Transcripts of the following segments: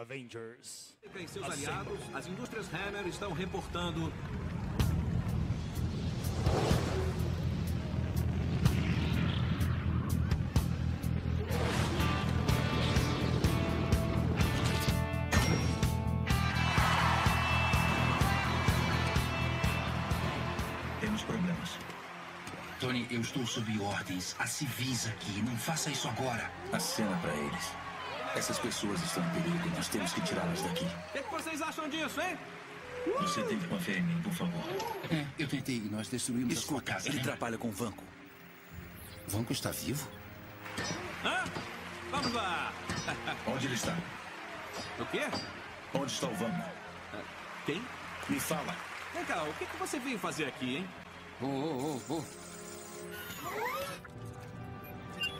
Avengers. E seus aliados, as indústrias Hammer estão reportando Temos problemas. Tony, eu estou sob ordens. Há civis aqui. Não faça isso agora. Acena para eles. Essas pessoas estão em perigo. Nós temos que tirá-las daqui. O que, que vocês acham disso, hein? Você tem que confiar em mim, por favor. É, eu tentei. Nós destruímos a sua casa. ele né? trabalha com o Vanco. Vanco está vivo? Hã? Vamos lá. Onde ele está? O quê? Onde está o Vanco? Quem? Me fala. Vem cá, o que, que você veio fazer aqui, hein? Oh, oh, oh, oh.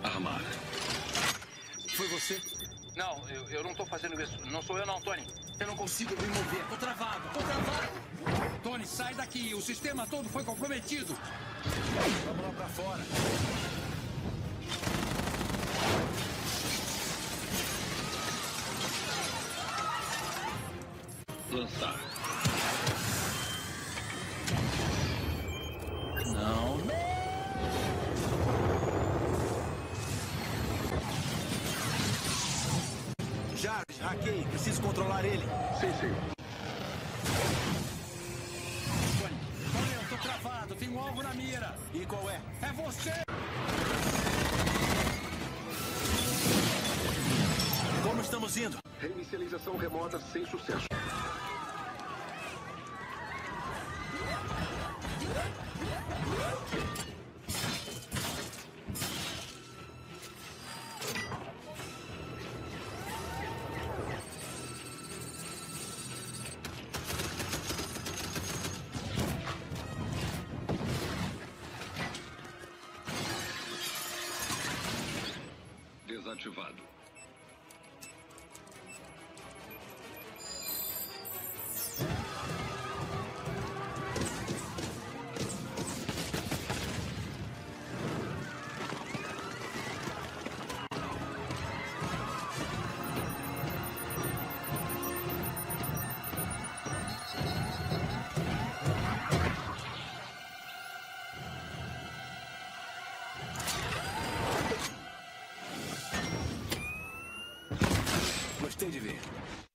Armar. Foi você? Não, eu, eu não estou fazendo isso. Não sou eu não, Tony. Eu não consigo me mover. Tô travado, tô travado. Tony, sai daqui. O sistema todo foi comprometido. Vamos lá pra fora. Lançar. Hackei. Preciso controlar ele. Sim, sim. Tony, Tony, eu tô travado. Tem um alvo na mira. E qual é? É você! Como estamos indo? Reinicialização remota sem sucesso. Gostei de ver.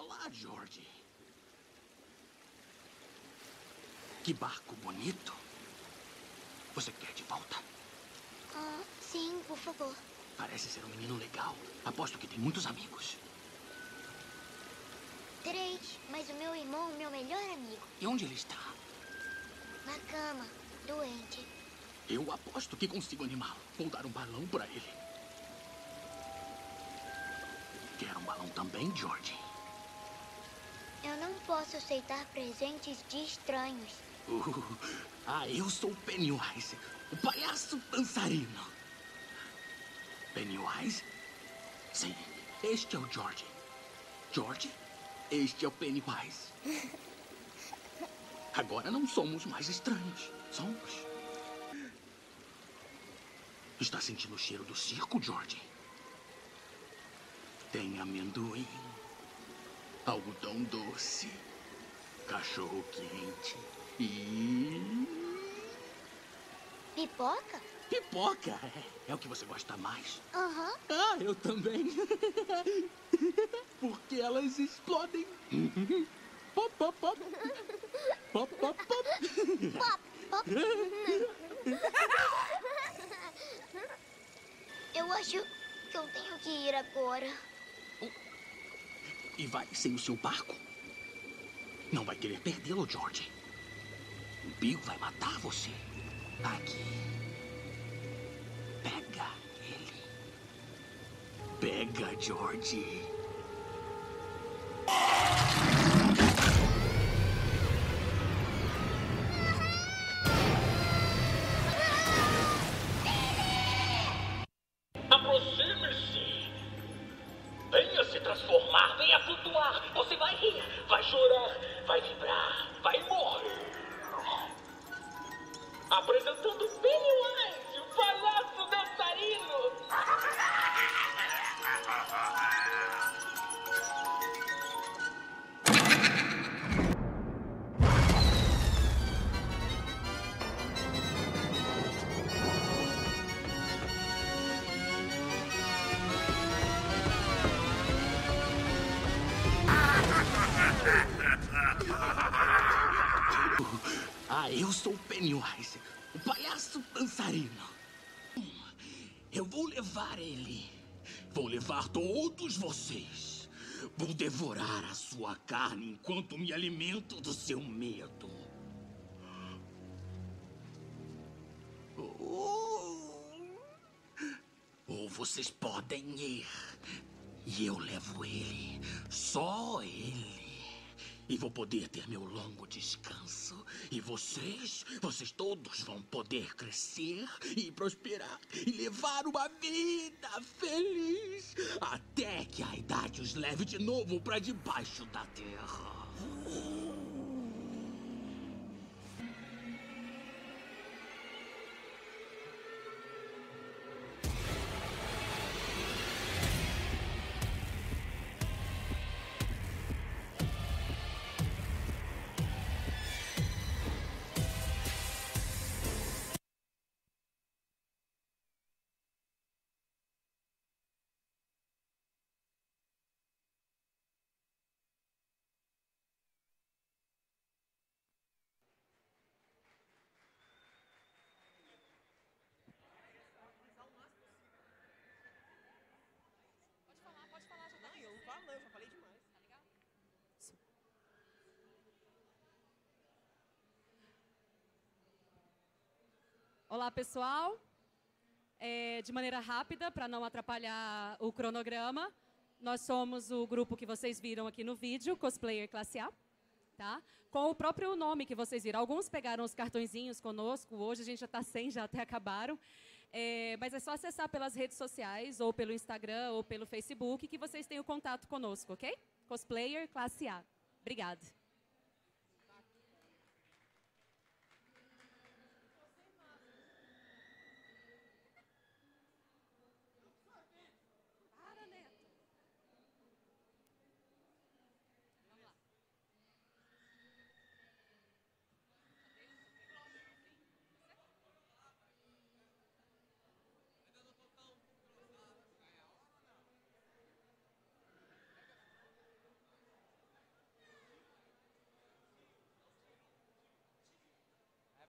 Olá, George. Que barco bonito. Você quer de volta? Ah, sim, por favor. Parece ser um menino legal. Aposto que tem muitos amigos. Três, mas o meu irmão é o meu melhor amigo. E onde ele está? Na cama, doente. Eu aposto que consigo animá-lo. Vou dar um balão para ele. Quer um balão também, George? Eu não posso aceitar presentes de estranhos. Uh, ah, eu sou Pennywise, o palhaço dançarino. Pennywise? Sim, este é o George. George, este é o Pennywise. Agora não somos mais estranhos. Somos. Está sentindo o cheiro do circo, George? Tem amendoim, algodão doce, cachorro quente e. Pipoca? Pipoca! É, é o que você gosta mais. Aham. Ah, eu também. Porque elas explodem. Pop, pop, pop. Pop, pop, pop. Pop, pop. Eu acho que eu tenho que ir agora. E vai sem o seu barco? Não vai querer perdê-lo, George. O Bill vai matar você. Aqui. Pega ele. Pega, George. Transformar, venha flutuar. Você vai rir, vai chorar, vai vibrar, vai morrer. Apresentando Pennywise, Pennywise, o palhaço dançarino. Eu vou levar ele. Vou levar todos vocês. Vou devorar a sua carne enquanto me alimento do seu medo. Oh. Ou vocês podem ir. E eu levo ele. Só ele. E vou poder ter meu longo descanso. E vocês, vocês todos vão poder crescer e prosperar e levar uma vida feliz até que a idade os leve de novo para debaixo da terra. Olá, pessoal. É, de maneira rápida, para não atrapalhar o cronograma, nós somos o grupo que vocês viram aqui no vídeo, Cosplayer Classe A, tá? Com o próprio nome que vocês viram. Alguns pegaram os cartõezinhos conosco, hoje a gente já está sem, já até acabaram. É, mas é só acessar pelas redes sociais, ou pelo Instagram, ou pelo Facebook, que vocês têm o contato conosco, ok? Cosplayer Classe A. Obrigada.